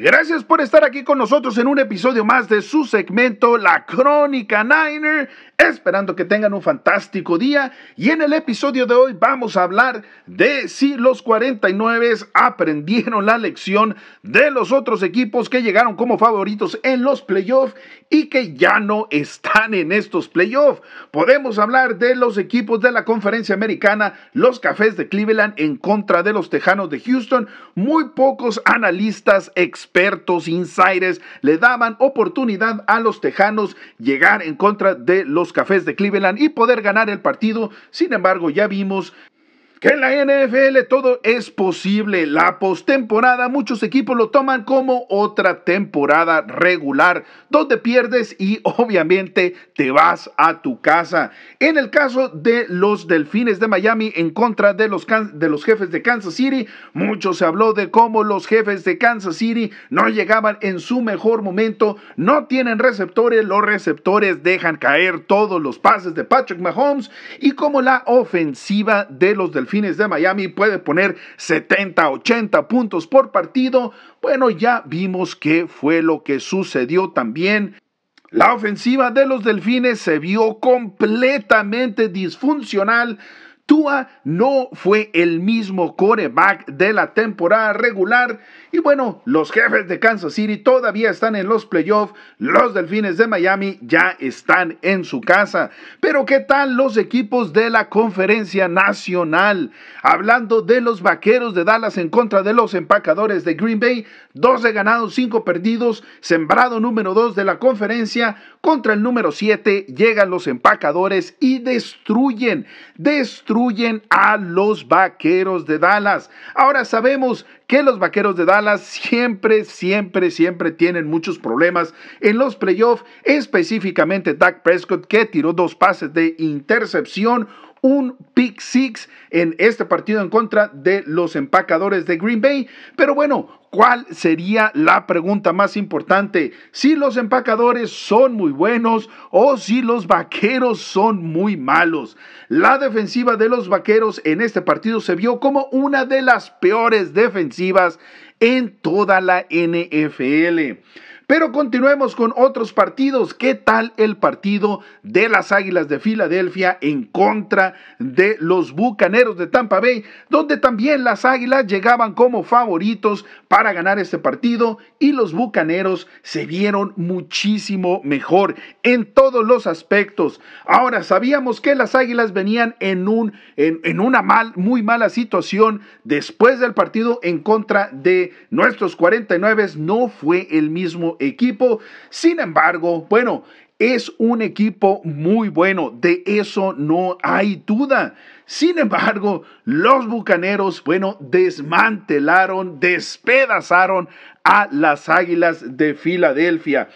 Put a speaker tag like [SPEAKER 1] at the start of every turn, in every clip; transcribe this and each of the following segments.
[SPEAKER 1] Gracias por estar aquí con nosotros en un episodio más de su segmento La Crónica Niner, esperando que tengan un fantástico día. Y en el episodio de hoy vamos a hablar de si los 49 aprendieron la lección de los otros equipos que llegaron como favoritos en los playoffs y que ya no están en estos playoffs. Podemos hablar de los equipos de la conferencia americana, los Cafés de Cleveland en contra de los Tejanos de Houston, muy pocos analistas expertos, insiders, le daban oportunidad a los Tejanos llegar en contra de los Cafés de Cleveland y poder ganar el partido. Sin embargo, ya vimos que en la NFL todo es posible. La postemporada, muchos equipos lo toman como otra temporada regular, donde pierdes y obviamente te vas a tu casa. En el caso de los Delfines de Miami en contra de los, de los jefes de Kansas City, mucho se habló de cómo los jefes de Kansas City no llegaban en su mejor momento, no tienen receptores, los receptores dejan caer todos los pases de Patrick Mahomes y como la ofensiva de los Delfines Delfines de Miami puede poner 70, 80 puntos por partido. Bueno, ya vimos qué fue lo que sucedió también. La ofensiva de los Delfines se vio completamente disfuncional Tua no fue el mismo coreback de la temporada regular. Y bueno, los jefes de Kansas City todavía están en los playoffs. Los delfines de Miami ya están en su casa. Pero ¿qué tal los equipos de la conferencia nacional? Hablando de los vaqueros de Dallas en contra de los empacadores de Green Bay. 12 ganados, 5 perdidos. Sembrado número 2 de la conferencia. Contra el número 7 llegan los empacadores y destruyen, destruyen a los vaqueros de Dallas. Ahora sabemos que los vaqueros de Dallas siempre, siempre, siempre tienen muchos problemas en los playoffs, específicamente Dak Prescott que tiró dos pases de intercepción un pick six en este partido en contra de los empacadores de Green Bay. Pero bueno, ¿cuál sería la pregunta más importante? Si los empacadores son muy buenos o si los vaqueros son muy malos. La defensiva de los vaqueros en este partido se vio como una de las peores defensivas en toda la NFL. Pero continuemos con otros partidos. ¿Qué tal el partido de las Águilas de Filadelfia en contra de los Bucaneros de Tampa Bay? Donde también las Águilas llegaban como favoritos para ganar este partido y los Bucaneros se vieron muchísimo mejor en todos los aspectos. Ahora, sabíamos que las Águilas venían en, un, en, en una mal, muy mala situación después del partido en contra de nuestros 49. No fue el mismo equipo. Sin embargo, bueno, es un equipo muy bueno, de eso no hay duda. Sin embargo, los Bucaneros, bueno, desmantelaron, despedazaron a las Águilas de Filadelfia.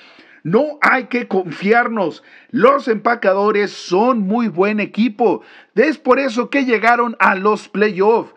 [SPEAKER 1] No hay que confiarnos. Los empacadores son muy buen equipo. Es por eso que llegaron a los playoffs.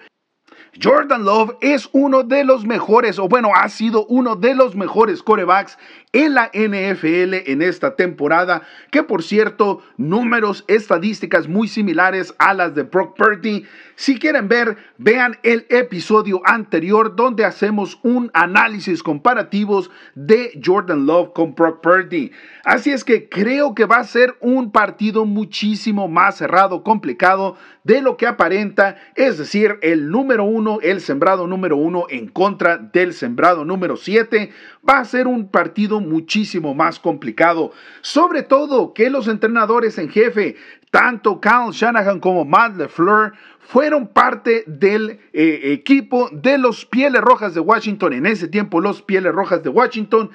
[SPEAKER 1] Jordan Love es uno de los mejores, o bueno, ha sido uno de los mejores corebacks en la NFL en esta temporada, que por cierto, números, estadísticas muy similares a las de Brock Purdy. Si quieren ver, vean el episodio anterior donde hacemos un análisis comparativos de Jordan Love con Brock Purdy. Así es que creo que va a ser un partido muchísimo más cerrado, complicado de lo que aparenta, es decir, el número uno, el sembrado número uno en contra del sembrado número siete. Va a ser un partido muchísimo más complicado. Sobre todo que los entrenadores en jefe, tanto Kyle Shanahan como Matt LeFleur, fueron parte del eh, equipo de los Pieles Rojas de Washington. En ese tiempo, los Pieles Rojas de Washington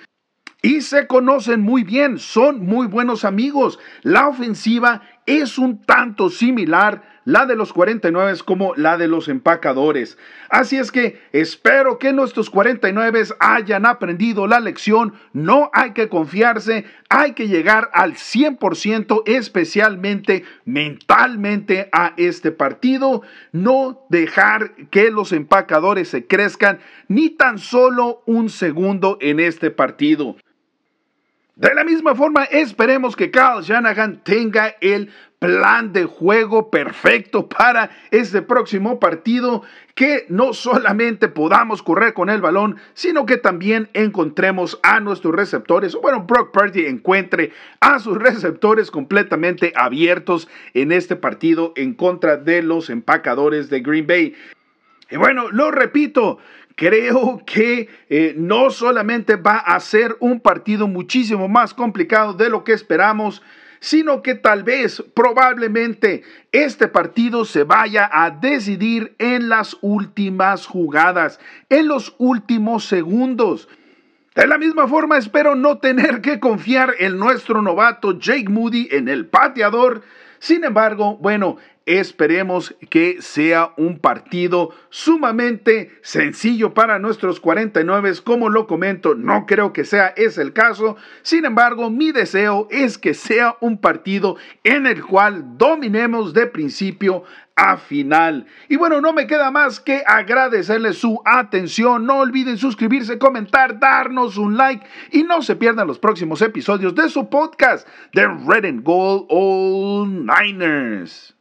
[SPEAKER 1] y se conocen muy bien, son muy buenos amigos. La ofensiva es un tanto similar la de los 49 como la de los empacadores. Así es que espero que nuestros 49 hayan aprendido la lección. No hay que confiarse, hay que llegar al 100% especialmente mentalmente a este partido. No dejar que los empacadores se crezcan ni tan solo un segundo en este partido. De la misma forma, esperemos que Kyle Shanahan tenga el plan de juego perfecto para este próximo partido, que no solamente podamos correr con el balón, sino que también encontremos a nuestros receptores, o bueno, Brock Purdy encuentre a sus receptores completamente abiertos en este partido en contra de los empacadores de Green Bay. Y bueno, lo repito, creo que eh, no solamente va a ser un partido muchísimo más complicado de lo que esperamos, sino que tal vez, probablemente, este partido se vaya a decidir en las últimas jugadas, en los últimos segundos. De la misma forma, espero no tener que confiar en nuestro novato Jake Moody en el pateador. Sin embargo, bueno, Esperemos que sea un partido sumamente sencillo para nuestros 49. Como lo comento, no creo que sea ese el caso. Sin embargo, mi deseo es que sea un partido en el cual dominemos de principio a final. Y bueno, no me queda más que agradecerles su atención. No olviden suscribirse, comentar, darnos un like y no se pierdan los próximos episodios de su podcast, The Red and Gold All Niners.